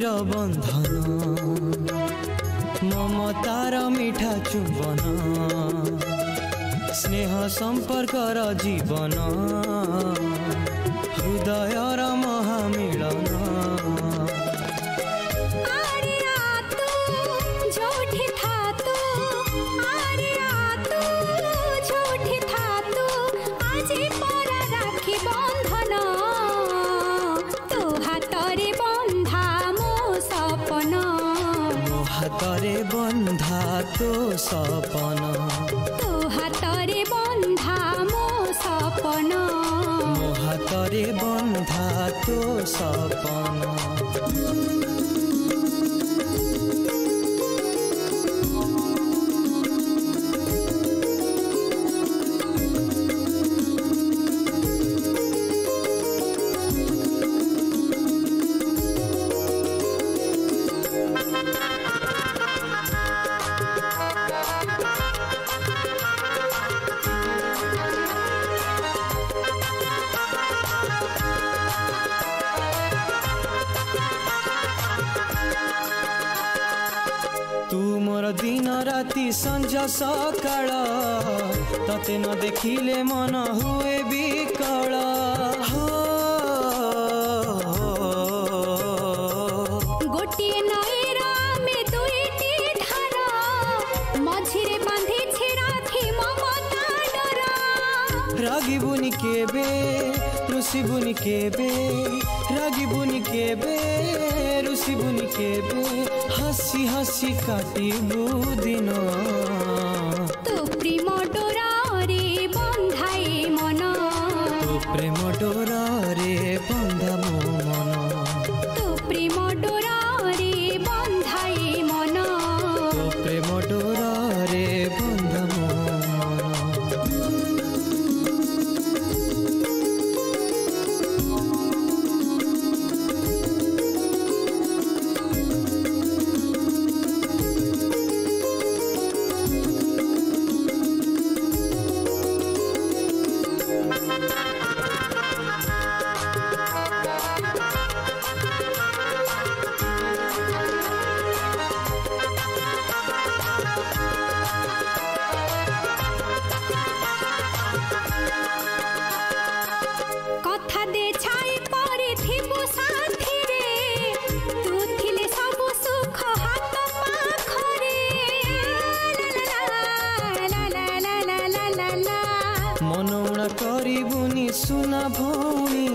প্রেমীর বন্ধন মমতার মিঠা চুম্বন স্নেহ সম্পর্কর জীবন হৃদয়র মন তো সপন তো হাতরে বন্ধা মো সপন মো হাতরে বন্ধা তো সপন তু মোর দিন রাতি সঞ্জ সকাল তোতে ন দেখিলে মন হুয়ে বিকল গোটিয়ে নয়ের আমি দুইটি ধার মঝিরে বাঁধিছি রাখি মমতা ডরা রাগিবুনি কেবে ಋಷಿ ಬುನಿ ಕೇಬೆ ರಾಗಿ ಬುನಿ ಕೇಬೆ ಋಷಿ ಬುನಿ ಕೇಬೆ ಹಸಿ ಹಸಿ ಕಾಟಿಬು ದಿನ ମନଉଣା କରିବୁନି ସୁନା ଭଉଣୀ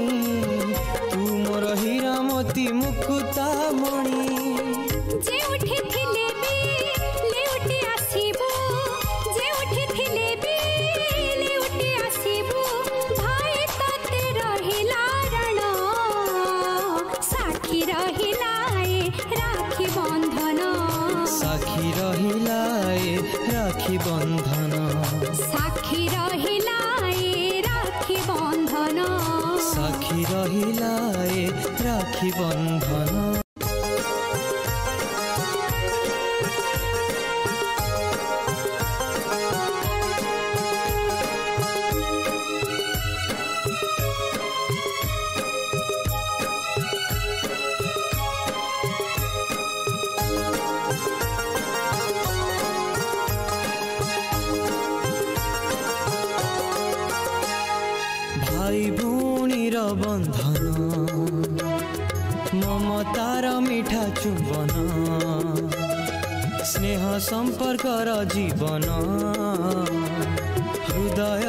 ତୁ ମୋର ହୀରାମତି ମୁକୁତା ମଣି ଯେଉଁଠି ଥିଲେ ବି ଲେଉଟି ଆସିବୁ ଯେଉଁଠି ଥିଲେ ବି ଲେଉଟି ଆସିବୁ ଭାଇ ତତେ ରହିଲା ରଣ ସାକ୍ଷୀ ରହିଲା ଏ ରାକ୍ଷୀ ବନ୍ଧନ ସାକ୍ଷୀ ରହିଲା ଏ ରାକ୍ଷୀ ବନ୍ଧନ ସାକ୍ଷୀ ରହିଲା আহিলায়ে ৰাখি বন্ধন। ভাই बंधन ममतार मीठा चुंबन स्नेह संपर्क रीवन हृदय